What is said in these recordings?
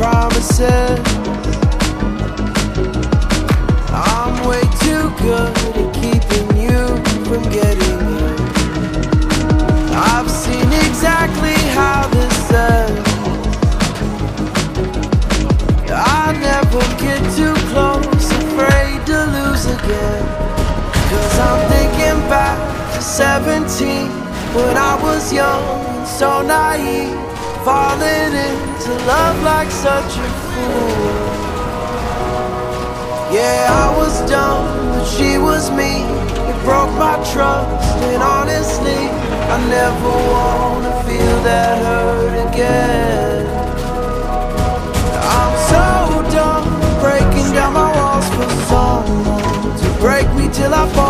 promises. I'm way too good at keeping you from getting in. I've seen exactly how this ends. I never get too close, afraid to lose again. Cause I'm thinking back to 17 when I was young and so naive. Falling into love like such a fool. Yeah, I was dumb, but she was me. It broke my trust, and honestly, I never wanna feel that hurt again. I'm so done breaking down my walls for someone to break me till I fall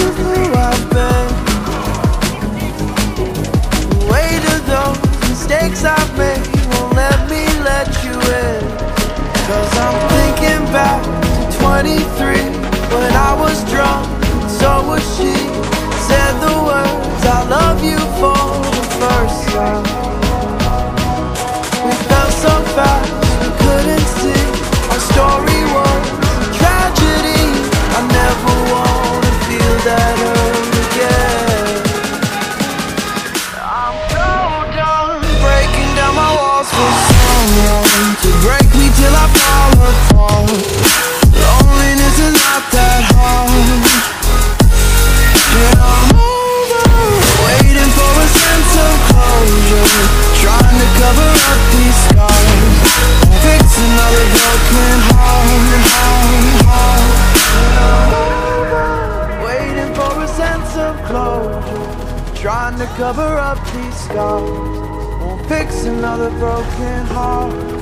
cover up these scars. Won't fix another broken heart.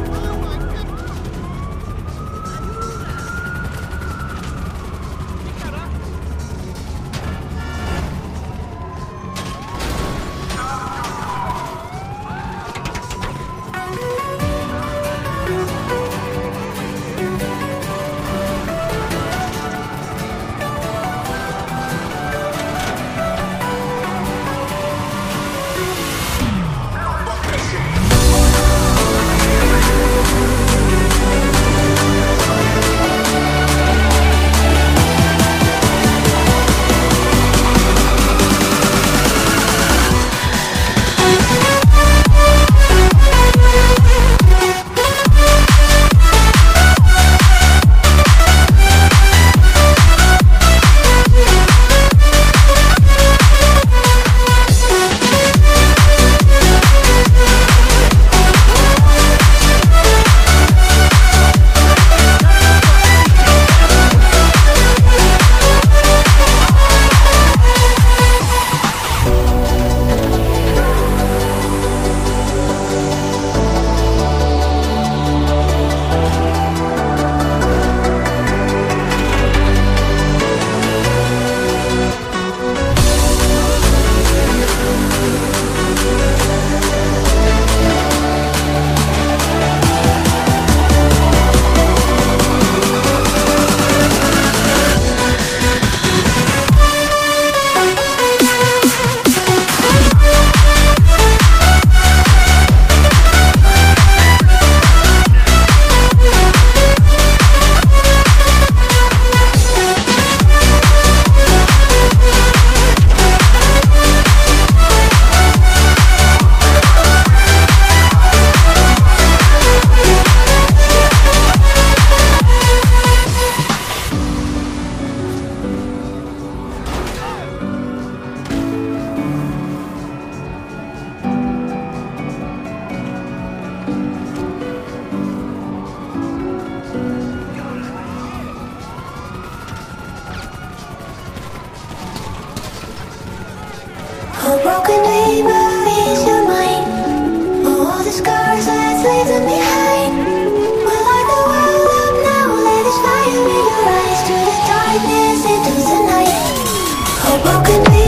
broken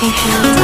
fucking hell.